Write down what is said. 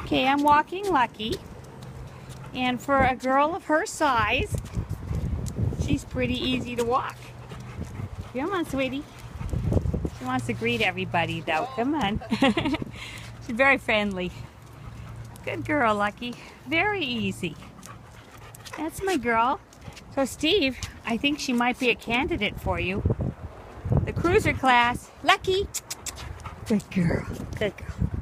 Okay, I'm walking Lucky. And for a girl of her size, she's pretty easy to walk. Come on, sweetie. She wants to greet everybody, though. Come on. she's very friendly. Good girl, Lucky. Very easy. That's my girl. So, Steve, I think she might be a candidate for you. The cruiser class. Lucky. Good girl. Good girl.